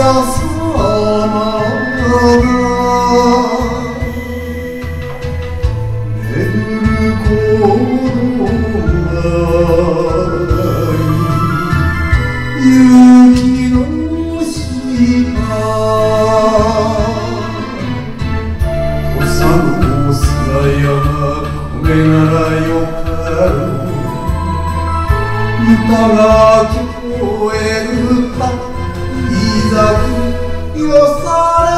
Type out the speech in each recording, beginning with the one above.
I'll から聞こえるかいざきよされ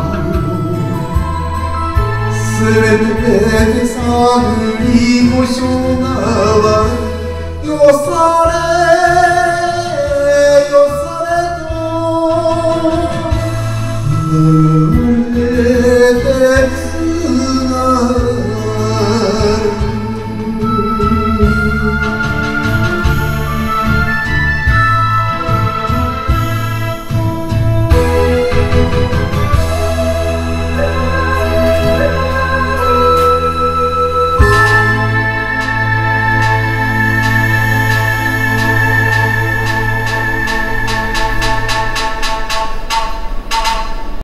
全て探りご所なはよされ